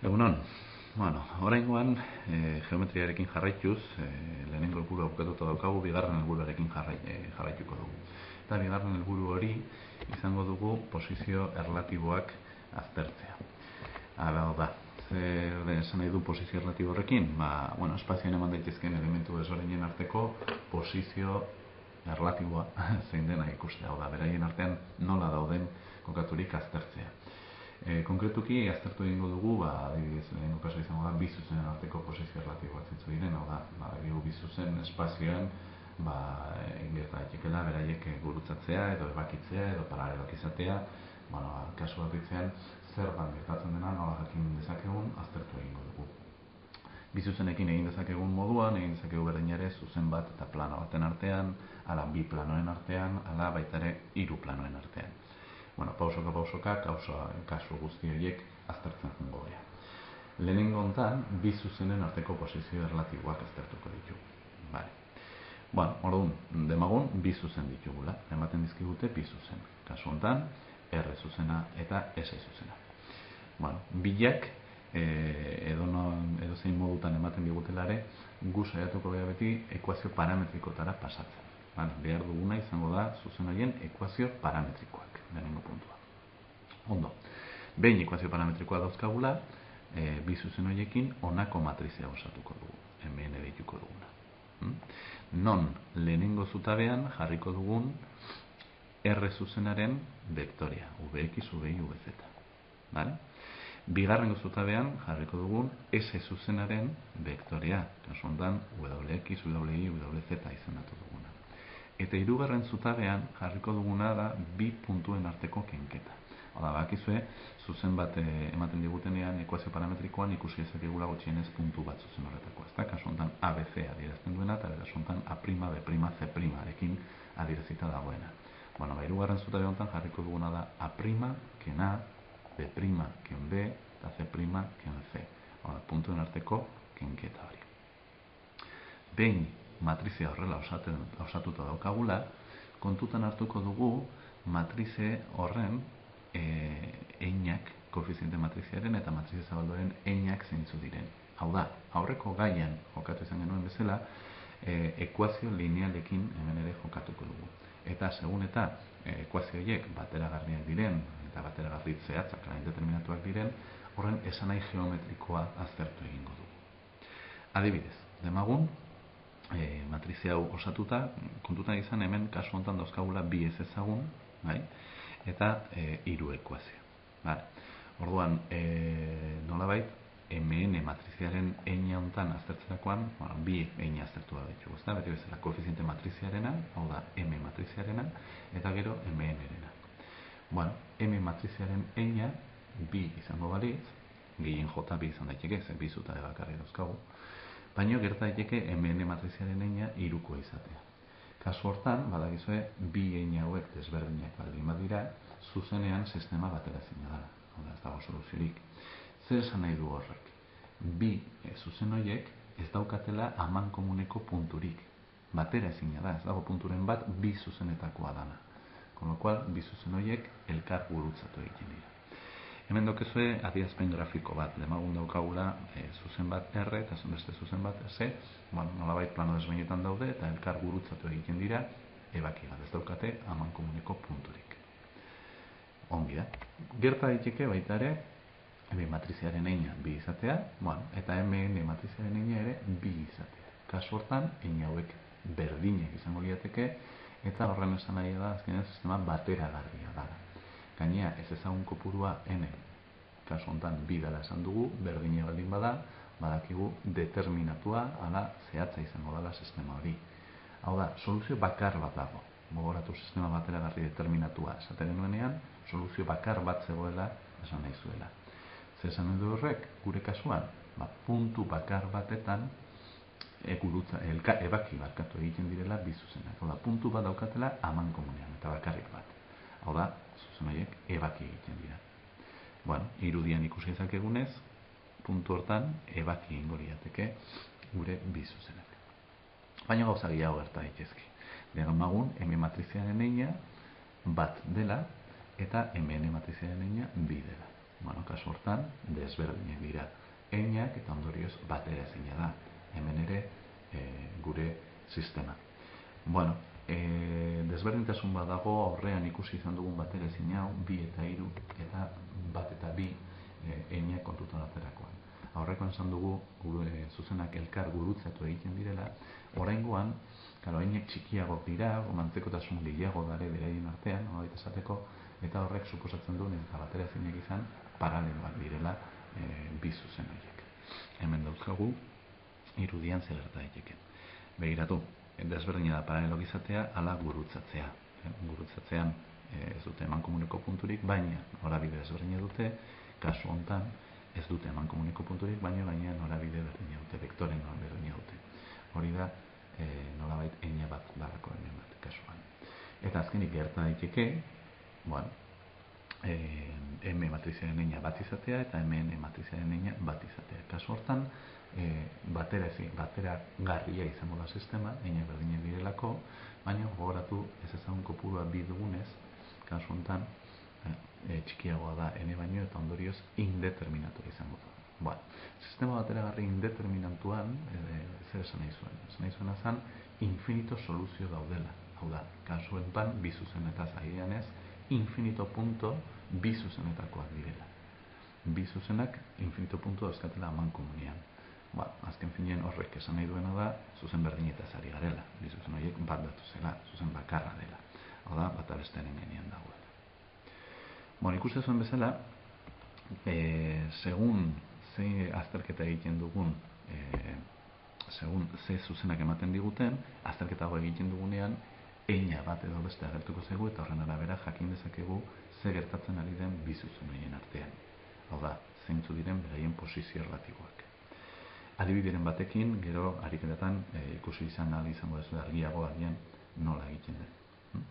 Egunon, bueno, oraingoan e, geometriarekin jarraituz, e, lehenengo helburu bukatuta daukagu, bigarren helburuarekin jarrai, e, jarraituko dugu. Eta bigarren helburu hori izango dugu posizio erlatiboak aztertzea. Hala da, zer esan nahi du posizio erlatibo horrekin? Ba, bueno, espazioan eman daitezkeen elementu ezberdinen arteko posizio erlatiboa zein dena ikustea. Hau da, beraien artean nola dauden kokaturik aztertzea. E, konkretuki, aztertu egingo dugu, ba, adibidez, lehenko kaso izango da, bizuzen arteko posizio relatiboak zitzu diren, hau da, ba, bizuzen espazioan, ba, ingerta etikela, beraiek gurutzatzea, edo ebakitzea, edo paralelak izatea, bueno, kasu bat ditzean, zer ban gertatzen dena, nola jakin dezakegun, aztertu egingo dugu. Bizuzenekin egin dezakegun moduan, egin dezakegu berdin ere, zuzen bat eta plano baten artean, ala bi planoen artean, ala baita ere hiru planoen artean bueno, pausoka pausoka kausa kasu guzti horiek aztertzen jungo gara. Lehenengo hontan bi zuzenen arteko posizio relatiboak aztertuko ditu. Vale. Bueno, orduan, demagun bi zuzen ditugula. Ematen dizkigute bi zuzen. Kasu hontan R zuzena eta S zuzena. Bueno, bilak e, edo, no, edo zein modutan ematen digutelare, gu saiatuko gara beti ekuazio parametrikotara pasatzen. Behar duguna izango da zuzen horien ekuazio parametrikoak, lehenengo puntua. Ondo, behin ekuazio parametrikoa dauzkagula, e, bi zuzen horiekin onako matrizea osatuko dugu, hemen edituko duguna. Hmm? Non lehenengo zutabean jarriko dugun R zuzenaren vektoria, VX, VY, VZ. Vale? Bigarrengo zutabean jarriko dugun S zuzenaren vektoria, kasu hontan WX, WY, WZ izendatu duguna. Eta hirugarren zutabean jarriko duguna da bi puntuen arteko kenketa. Hala, bakizue, zuzen bat eh, ematen digutenean ekuazio parametrikoan ikusi ezakegula gutxienez puntu bat zuzen horretako. Ez da, kasu honetan ABC adierazten duena, eta kasu honetan A', B', C' arekin adierazita dagoena. Bueno, ba, irugarren zutabe honetan jarriko duguna da A', ken A, B', ken B, eta C', ken C. Hala, puntuen arteko kenketa hori. Behin matrizia horrela osaten, osatuta daukagula, kontutan hartuko dugu matrize horren e, einak, koefiziente matriziaren eta matrize zabaldoren einak zeintzu diren. Hau da, aurreko gaian jokatu izan genuen bezala, e, ekuazio linealekin hemen ere jokatuko dugu. Eta segun eta e, ekuazio horiek bateragarriak diren eta bateragarri zehatzak lan determinatuak diren, horren esanai geometrikoa aztertu egingo dugu. Adibidez, demagun, e, matrize hau osatuta, kontutan izan hemen kasu honetan dauzkagula bi ez ezagun, bai? eta e, iru ekuazio. Bai? Orduan, e, nolabait, MN matriziaren eina hontan aztertzerakoan, bueno, bi eina aztertu da ditugu, ezta? Beti bezala koefiziente matriziarena, hau da M matriziarena eta gero MN-erena. Bueno, M matriziaren eina bi izango balitz, gehien J bi izan daiteke, ze bi zuta bakarri dauzkagu. Baina gerta daiteke MN matriziaren eina iruko izatea. Kasu hortan, badakizue, bi eina hauek desberdinak baldin badira, zuzenean sistema batera zina da. Hora, ez dago soluziorik. Zer esan nahi du horrek? Bi e, zuzen horiek ez daukatela aman komuneko punturik. Batera ezina da, ez dago punturen bat bi zuzenetakoa dana. Con lo cual, bi zuzen horiek elkar gurutzatu egiten dira. Hemen dokezue adierazpen grafiko bat, demagun daukagula e, zuzen bat R eta beste zuzen bat C, bueno, nolabait plano desbainetan daude eta elkar gurutzatu egiten dira ebaki bat, ez daukate aman komuneko punturik. Ongi da. Gerta daiteke baita ere, M matriziaren eina bi izatea, bueno, eta MN matriziaren eina ere bi izatea. Kasu hortan, eina hauek berdinak izango liateke, eta horren esan nahi da, azkenean sistema batera garria da. Gainea, ez ezagun kopurua n, kasu honetan bi dela esan dugu, berdine baldin bada, badakigu determinatua, ala zehatza izango dela sistema hori. Hau da, soluzio bakar bat dago. Mogoratu sistema batera garri determinatua esaten nuenean, soluzio bakar bat zegoela esan nahi zuela. Zer esan nahi horrek, gure kasuan, ba, puntu bakar batetan, e, gurutza, elka, ebaki barkatu egiten direla bizuzenak. Hau da, puntu bat daukatela aman komunean, eta bakarrik bat. Hau da, zuzen ebaki egiten dira. Bueno, irudian ikusi ezakegunez, puntu hortan ebaki ingo liateke gure bi zuzenak. Baina gauza gehiago gerta daitezke. magun, M matriziaren eina bat dela eta MN matriziaren eina bi dela. Bueno, kasu hortan, desberdinak dira. Einak eta ondorioz batera ezina da. Hemen ere e, gure sistema. Bueno, e, desberdintasun badago aurrean ikusi izan dugun batera ezin hau, bi eta hiru eta bat eta bi e, einak kontutan aterakoan. Aurrekoan esan dugu gure, zuzenak elkar gurutzatu egiten direla, oraingoan Claro, hainek txikiago dira, romantzekotasun gehiago dare beraien artean, no, esateko, eta horrek suposatzen du eta batera zinek izan paraleloak direla e, bi zuzen horiek. Hemen dauzkagu irudian zer gerta daiteke. Begiratu, desberdina da paralelo izatea ala gurutzatzea. E, gurutzatzean e, ez dute eman komuneko punturik, baina norabide desberdina dute, kasu hontan ez dute eman komuneko punturik, baina baina norabide berdina dute, vektoren norabide dute. Hori da, e, nolabait eina bat barako hemen bat kasuan. Eta azkenik gerta daiteke, bueno, e, M matriziaren eina bat izatea eta hemen matriziaren eina bat izatea. Kasu hortan, e, batera, ezi, batera garria izango da sistema, eina berdinen direlako, baina gogoratu ez ezagun kopurua bi dugunez, kasu hontan, e, e, txikiagoa da ene baino eta ondorioz indeterminatu izango da. Bueno, sistema bateragarri indeterminantuan, e, zer esan nahi zuen? Esan nahi zuen azan, infinito soluzio daudela. Hau da, kasu enten, bi zuzenetaz agian ez, infinito punto bi zuzenetakoak direla. Bi zuzenak infinito punto dauzkatela aman komunian. Ba, azken finean horrek esan nahi duena da, zuzen berdinetaz ari garela. Bi zuzen horiek bat datu zela, zuzen bakarra dela. Hau da, bat abestean ingenian dagoela. Bueno, ikusten zuen bezala, e, segun ze azterketa egiten dugun e, segun ze zuzenak ematen diguten azterketa egiten dugunean eina bat edo beste agertuko zego eta horren arabera jakin dezakegu ze gertatzen ari den bi zuzenien artean hau da, zeintzu diren beraien posizio relatiboak adibideren batekin, gero ariketetan e, ikusi izan ahal izango ez argiago agian nola egiten den?